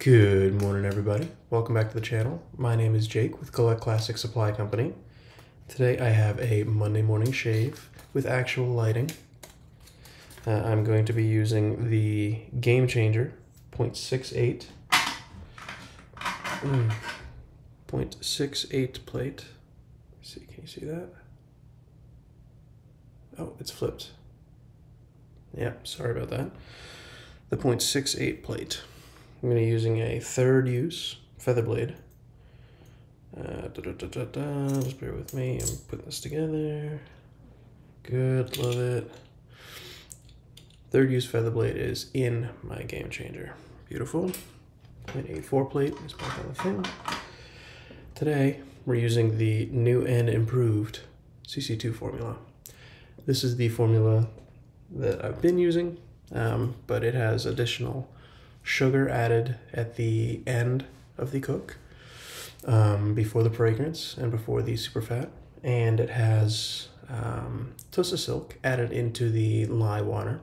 Good morning, everybody. Welcome back to the channel. My name is Jake with Collette Classic Supply Company. Today I have a Monday morning shave with actual lighting. Uh, I'm going to be using the Game Changer 0.68 mm, 0.68 plate. Let's see, can you see that? Oh, it's flipped. Yeah, sorry about that. The 0.68 plate. I'm going to be using a third use feather blade. Uh, da, da, da, da, Just bear with me. I'm putting this together. Good, love it. Third use feather blade is in my game changer. Beautiful. 0.84 plate is back on the thing. Today we're using the new and improved CC2 formula. This is the formula that I've been using, um, but it has additional sugar added at the end of the cook um, before the fragrance and before the super fat. And it has um, Silk added into the lye water.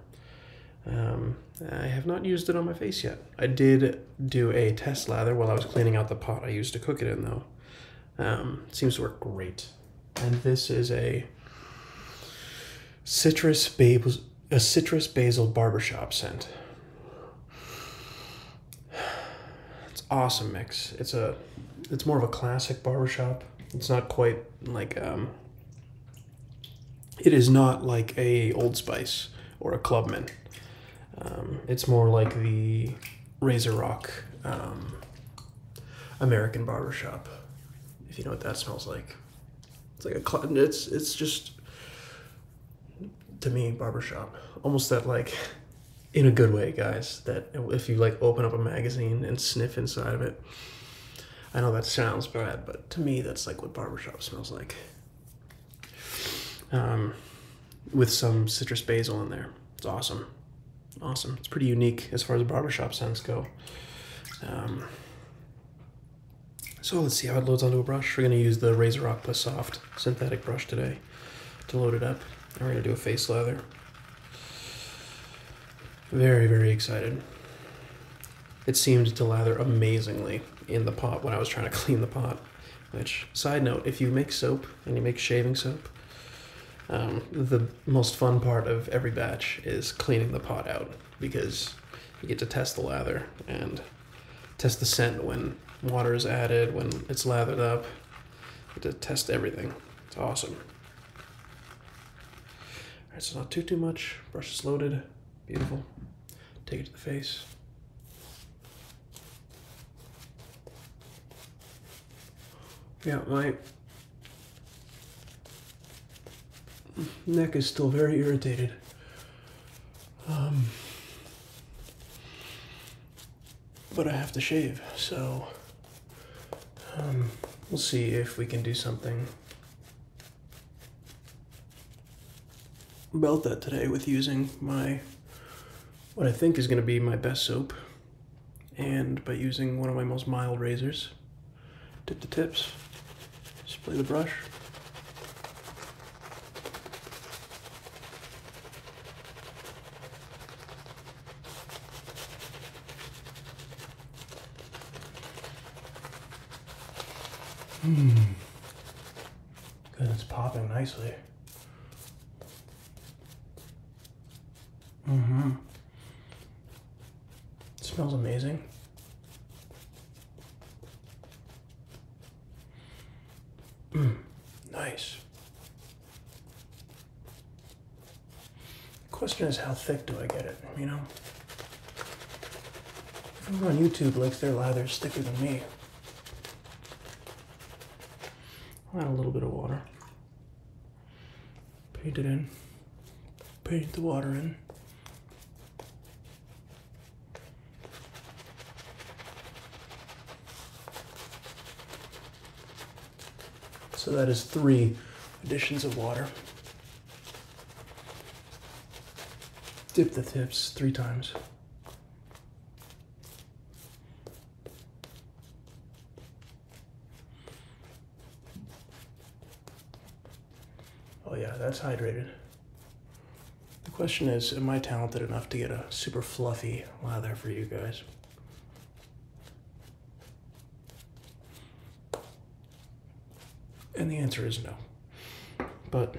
Um, I have not used it on my face yet. I did do a test lather while I was cleaning out the pot I used to cook it in though. Um, seems to work great. And this is a citrus basil, a citrus basil barbershop scent. Awesome mix. It's a it's more of a classic barbershop. It's not quite like um it is not like a Old Spice or a Clubman. Um, it's more like the RazoRock um, American barbershop. If you know what that smells like. It's like a club. It's it's just to me barbershop. Almost that like in a good way, guys. That if you like open up a magazine and sniff inside of it, I know that sounds bad, but to me, that's like what barbershop smells like. Um, with some citrus basil in there. It's awesome. Awesome. It's pretty unique as far as barbershop scents go. Um, so let's see how it loads onto a brush. We're going to use the RazoRock Plus Soft synthetic brush today to load it up. And we're going to do a face lather. Very, very excited. It seemed to lather amazingly in the pot when I was trying to clean the pot. Which, side note, if you make soap and you make shaving soap, um, the most fun part of every batch is cleaning the pot out because you get to test the lather and test the scent when water is added, when it's lathered up. You get to test everything. It's awesome. Alright, so not too, too much. Brush is loaded. Beautiful. Take it to the face. Yeah, my neck is still very irritated. Um, but I have to shave, so um, we'll see if we can do something about that today with using my what I think is going to be my best soap and by using one of my most mild razors. Dip the tips, spray the brush. Hmm. Good, it's popping nicely. Mm-hmm. Smells amazing. Nice. question is how thick do I get it, you know? Everyone on YouTube likes their lathers thicker than me. I'll add a little bit of water. Paint it in. Paint the water in. So that is three additions of water. Dip the tips three times. Oh yeah, that's hydrated. The question is, am I talented enough to get a super fluffy lather for you guys? And the answer is no. But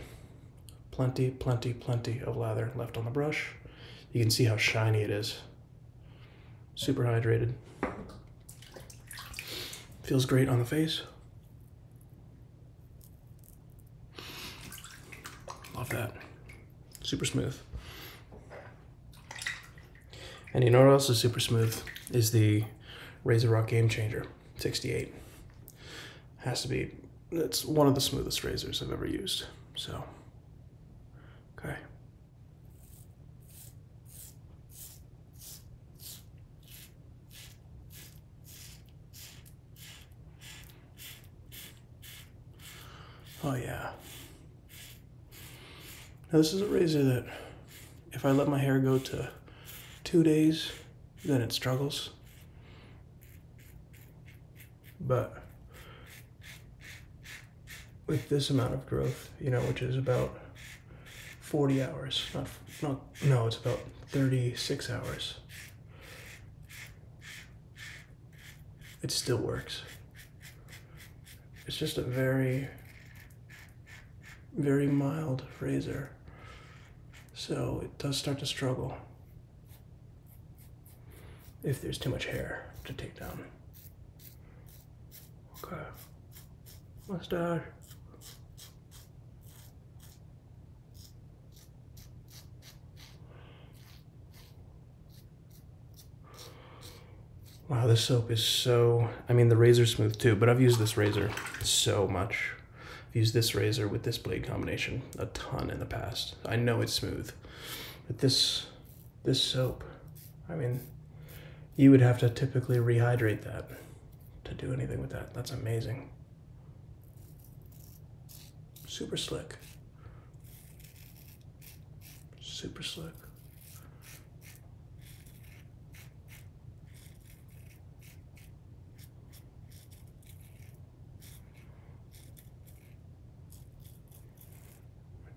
plenty, plenty, plenty of lather left on the brush. You can see how shiny it is. Super hydrated. Feels great on the face. Love that. Super smooth. And you know what else is super smooth? Is the RazoRock Game Changer 68. Has to be, it's one of the smoothest razors I've ever used. So, okay. Oh yeah. Now this is a razor that if I let my hair go to two days, then it struggles. But with this amount of growth, you know, which is about 40 hours, not, not, no, it's about 36 hours. It still works. It's just a very, very mild razor. So it does start to struggle if there's too much hair to take down. Okay. Mustache. Wow, this soap is so, I mean, the razor's smooth too, but I've used this razor so much. I've used this razor with this blade combination a ton in the past. I know it's smooth, but this, this soap, I mean, you would have to typically rehydrate that to do anything with that. That's amazing. Super slick. Super slick.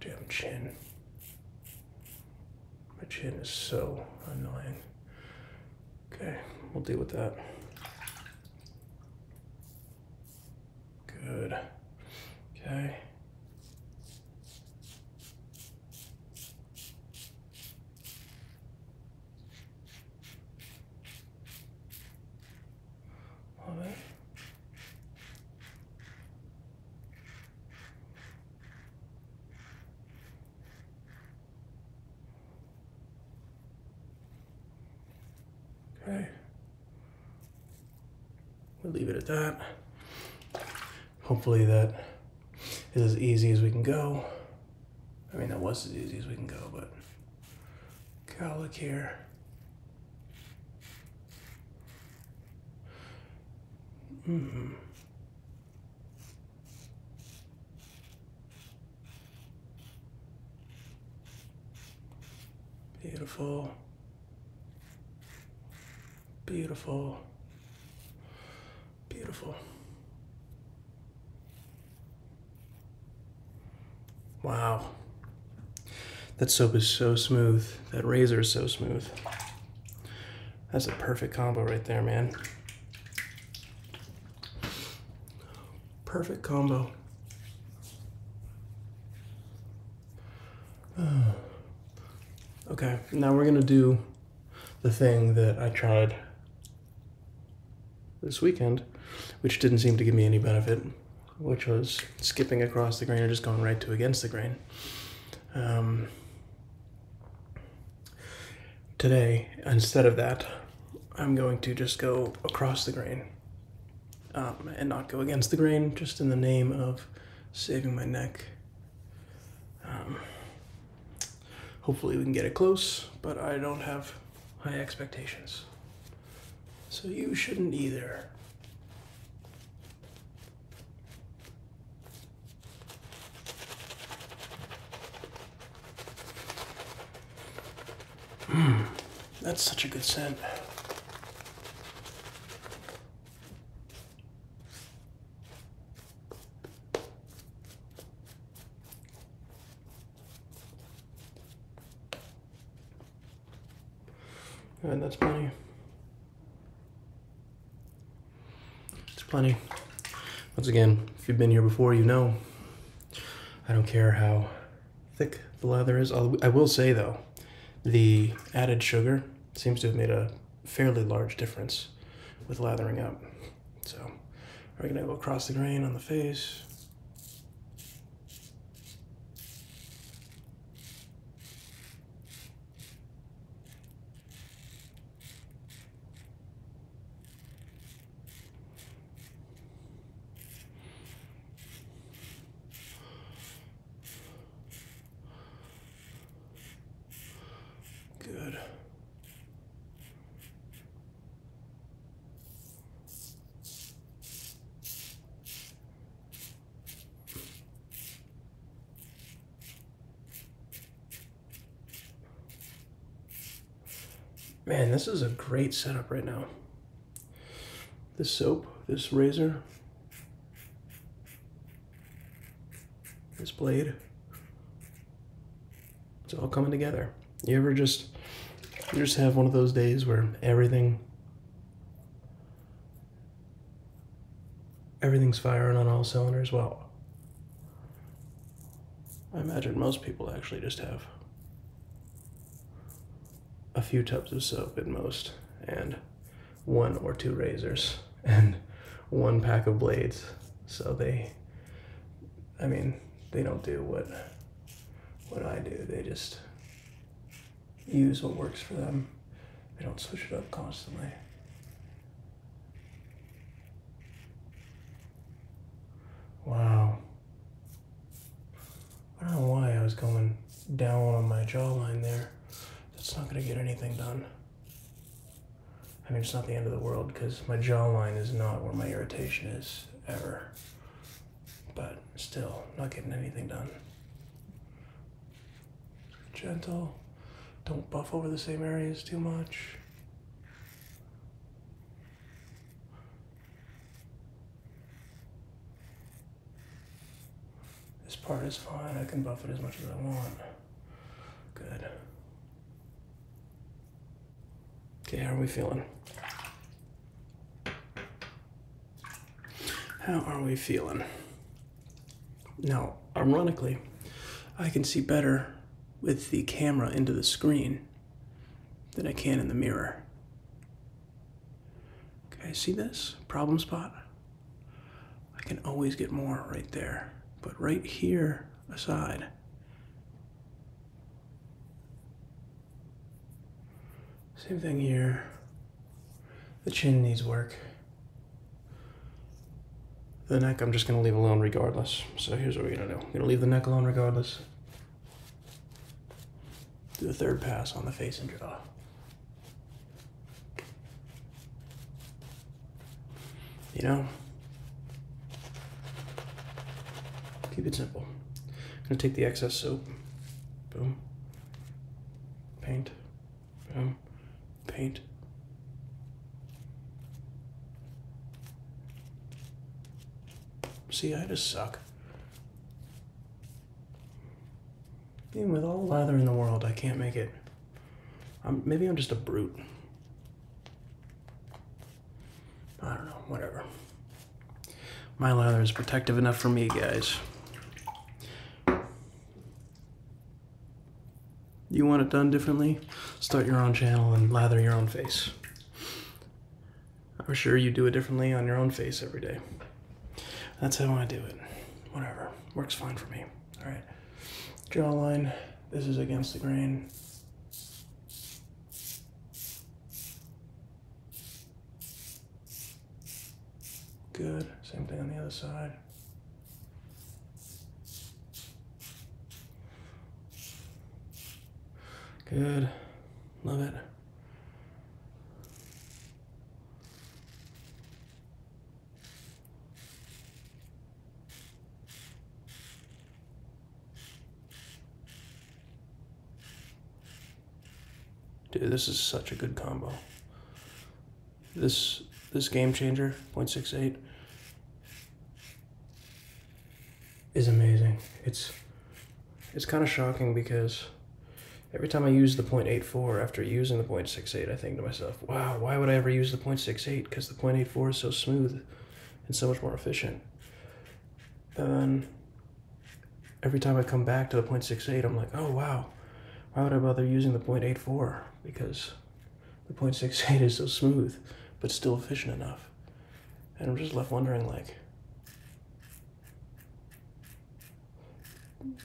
Damn chin. My chin is so annoying. Okay, we'll deal with that. Good. Okay. Love it. Okay. We'll leave it at that. Hopefully that is as easy as we can go. I mean, that was as easy as we can go, but gotta look here. Hmm. Beautiful. Beautiful. Beautiful. Wow. That soap is so smooth. That razor is so smooth. That's a perfect combo right there, man. Perfect combo. okay, now we're gonna do the thing that I tried this weekend, which didn't seem to give me any benefit, which was skipping across the grain or just going right to against the grain. Um, today, instead of that, I'm going to just go across the grain um, and not go against the grain, just in the name of saving my neck. Um, hopefully, we can get it close, but I don't have high expectations. So you shouldn't either. Hmm, that's such a good scent. And that's plenty. Plenty. Once again, if you've been here before, you know I don't care how thick the lather is. I'll, say though, the added sugar seems to have made a fairly large difference with lathering up. So are we're gonna go across the grain on the face. Good. Man, this is a great setup right now. This soap, this razor, this blade, it's all coming together. You ever just you just have one of those days where everything everything's firing on all cylinders? Well, I imagine most people actually just have a few tubs of soap at most, and one or two razors, and one pack of blades. So they, I mean, they don't do what what I do. They just use what works for them. They don't switch it up constantly. Wow. I don't know why I was going down on my jawline there. That's not going to get anything done. I mean, it's not the end of the world because my jawline is not where my irritation is ever. But still, not getting anything done. Gentle. Don't buff over the same areas too much. This part is fine. I can buff it as much as I want. Good. Okay, how are we feeling? How are we feeling? Now, ironically, I can see better with the camera into the screen than I can in the mirror. Okay, see this problem spot? I can always get more right there, but right here aside, same thing here. The chin needs work. The neck I'm just gonna leave alone regardless. So here's what we're gonna do. Gonna leave the neck alone regardless do a third pass on the face and jaw. You know, keep it simple. I'm gonna take the excess soap, boom, paint, boom, paint. See, I just suck. Even with all the lather in the world, I can't make it. I'm, maybe I'm just a brute. I don't know, whatever. My lather is protective enough for me, guys. You want it done differently? Start your own channel and lather your own face. I'm sure you do it differently on your own face every day. That's how I do it. Whatever. Works fine for me. All right jawline. This is against the grain. Good. Same thing on the other side. Good. Love it. Dude, this is such a good combo. This this game changer 0.68 is amazing. It's it's kind of shocking because every time I use the 0.84 after using the 0.68, I think to myself, wow, why would I ever use the 0.68? Because the 0.84 is so smooth and so much more efficient. And then every time I come back to the 0.68, I'm like, oh wow, why would I bother using the 0.84? Because the 0.68 is so smooth, but still efficient enough. And I'm just left wondering, like,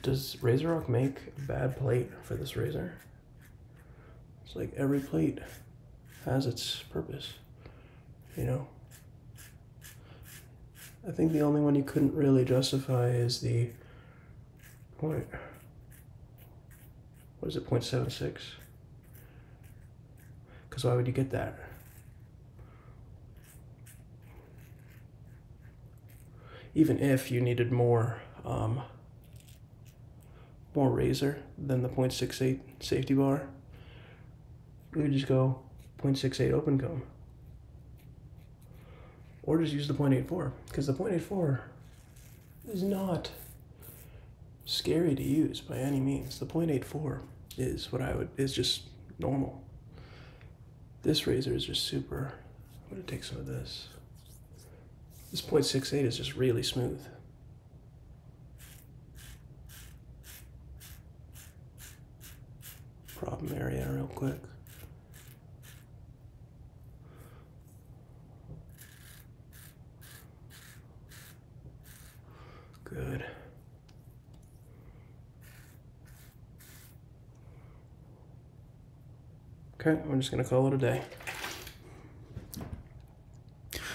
does RazoRock make a bad plate for this razor? It's like every plate has its purpose, you know? I think the only one you couldn't really justify is the point. What is it, 0.76? Because why would you get that? Even if you needed more, um, more razor than the 0.68 safety bar, you would just go 0.68 open comb. Or just use the 0.84, because the 0.84 is not scary to use by any means. The 0.84 is what I would, is just normal. This razor is just super, I'm gonna take some of this. This 0.68 is just really smooth. Problem area real quick. Good. Okay, I'm just gonna call it a day.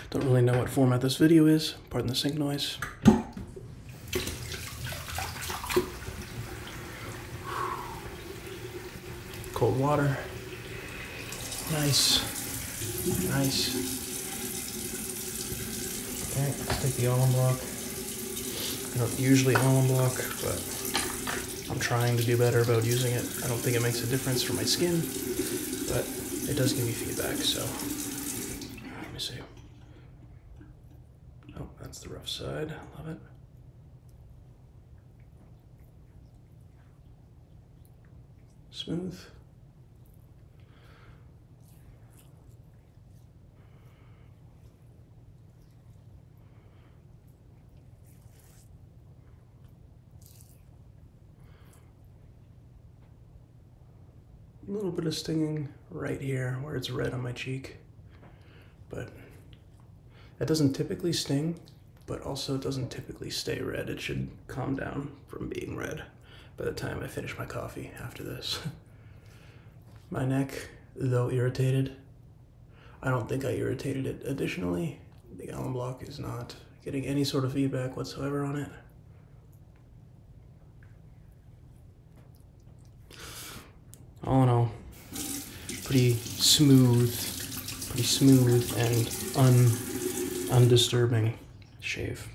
Don't really know what format this video is, pardon the sink noise. Cold water. Nice. Nice. Okay, let's take the alum block. I don't usually alum block, but I'm trying to do better about using it. I don't think it makes a difference for my skin, it does give me feedback, so uh, let me see. Oh, that's the rough side. Love it. Smooth. A little bit of stinging right here where it's red on my cheek, but that doesn't typically sting, but also it doesn't typically stay red. It should calm down from being red by the time I finish my coffee after this. my neck, though irritated, I don't think I irritated it additionally. The alum block is not getting any sort of feedback whatsoever on it. All in all, pretty smooth, pretty smooth and un, undisturbing shave.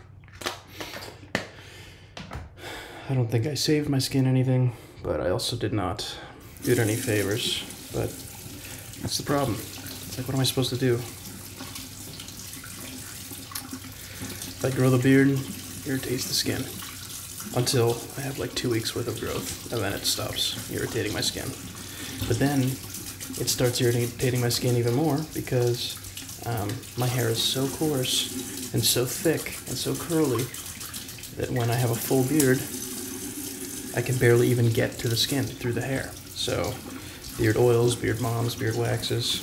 I don't think I saved my skin anything, but I also did not do it any favors. But that's the problem. It's like, what am I supposed to do? If I grow the beard, it irritates the skin until I have like two weeks worth of growth, and then it stops irritating my skin. But then it starts irritating my skin even more because um, my hair is so coarse and so thick and so curly that when I have a full beard, I can barely even get to the skin through the hair. So beard oils, beard balms, beard waxes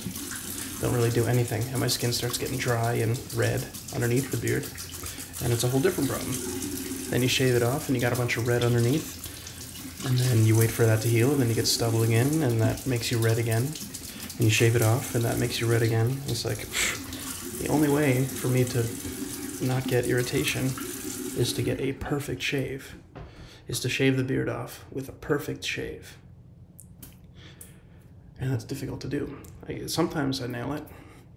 don't really do anything. And my skin starts getting dry and red underneath the beard. And it's a whole different problem. Then you shave it off and you got a bunch of red underneath and then you wait for that to heal, and then you get stubble again, and that makes you red again. And you shave it off, and that makes you red again. It's like the only way for me to not get irritation is to get a perfect shave, is to shave the beard off with a perfect shave. And that's difficult to do. I, sometimes I nail it,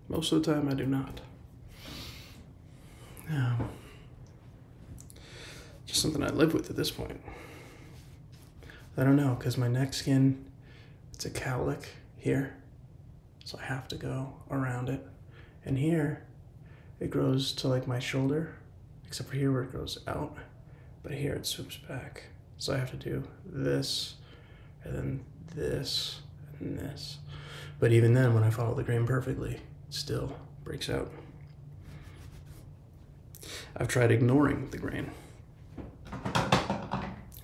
most of the time I do not. Yeah. Just something I live with at this point. I don't know, because my neck skin, it's a cowlick here, so I have to go around it. And here, it grows to like my shoulder, except for here where it grows out, but here it swoops back. So I have to do this, and then this, and this. But even then, when I follow the grain perfectly, it still breaks out. I've tried ignoring the grain,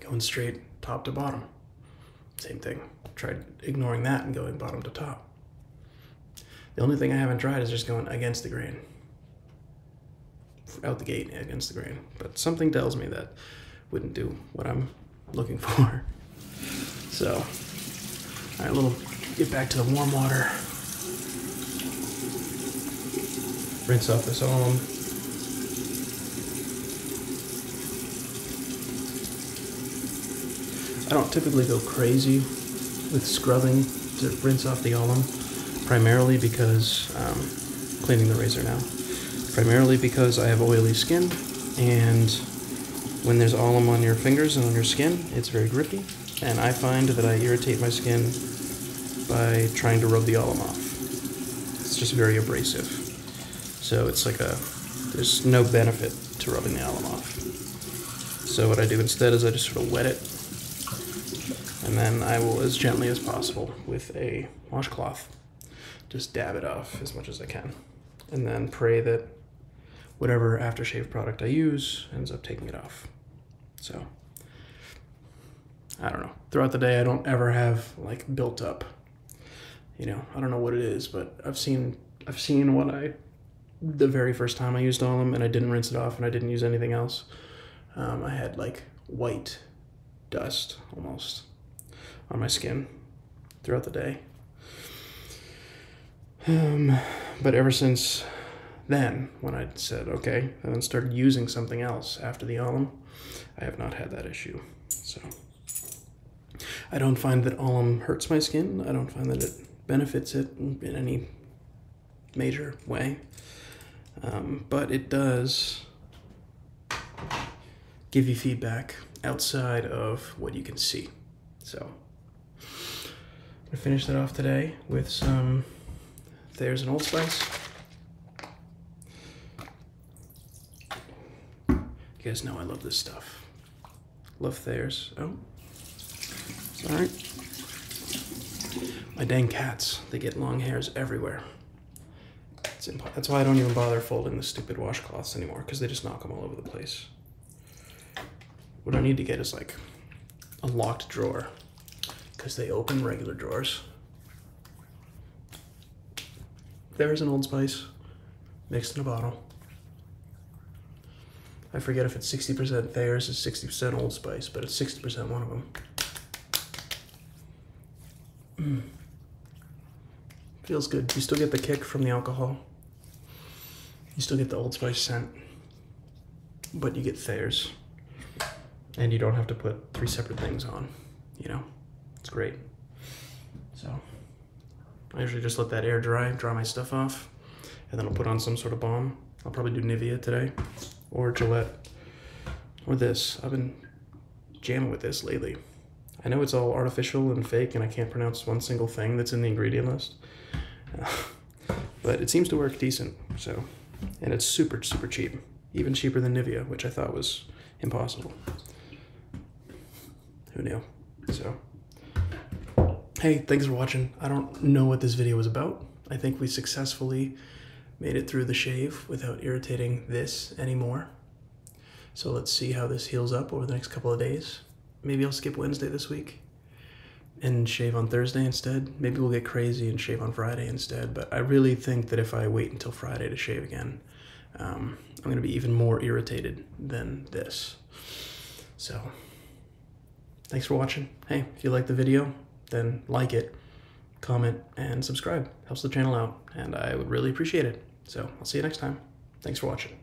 going straight top to bottom. Same thing. Tried ignoring that and going bottom to top. The only thing I haven't tried is just going against the grain. Out the gate against the grain. But something tells me that wouldn't do what I'm looking for. So, all right, little get back to the warm water. Rinse off this alum. I don't typically go crazy with scrubbing to rinse off the alum, primarily because um, cleaning the razor now. Primarily because I have oily skin, and when there's alum on your fingers and on your skin, it's very grippy, and I find that I irritate my skin by trying to rub the alum off. It's just very abrasive. So it's like a, there's no benefit to rubbing the alum off. So what I do instead is I just sort of wet it and then I will, as gently as possible, with a washcloth, just dab it off as much as I can. And then pray that whatever aftershave product I use ends up taking it off. So, I don't know. Throughout the day, I don't ever have like built up. You know, I don't know what it is, but I've seen I've seen what I the very first time I used alum and I didn't rinse it off and I didn't use anything else. Um, I had like white dust almost on my skin throughout the day. Um, but ever since then, when I said okay, and then started using something else after the alum, I have not had that issue. So I don't find that alum hurts my skin. I don't find that it benefits it in any major way. Um, but it does give you feedback outside of what you can see. So I finish that off today with some Thayer's and Old Spice. You guys know I love this stuff. Love Thayer's. Oh, sorry. My dang cats, they get long hairs everywhere. That's why I don't even bother folding the stupid washcloths anymore, because they just knock them all over the place. What I need to get is like a locked drawer because they open regular drawers. There's an Old Spice mixed in a bottle. I forget if it's 60% Thayer's or 60% Old Spice, but it's 60% one of them. Mm. Feels good. You still get the kick from the alcohol. You still get the Old Spice scent, but you get Thayer's. And you don't have to put three separate things on, you know? It's great. So I usually just let that air dry, dry my stuff off, and then I'll put on some sort of balm. I'll probably do Nivea today, or Gillette, or this. I've been jamming with this lately. I know it's all artificial and fake, and I can't pronounce one single thing that's in the ingredient list, but it seems to work decent. So, and it's super super cheap, even cheaper than Nivea, which I thought was impossible. Who knew? So. Hey, thanks for watching. I don't know what this video was about. I think we successfully made it through the shave without irritating this anymore. So let's see how this heals up over the next couple of days. Maybe I'll skip Wednesday this week and shave on Thursday instead. Maybe we'll get crazy and shave on Friday instead. But I really think that if I wait until Friday to shave again, um, I'm going to be even more irritated than this. So, thanks for watching. Hey, if you like the video, then like it, comment, and subscribe. Helps the channel out, and I would really appreciate it. So I'll see you next time. Thanks for watching.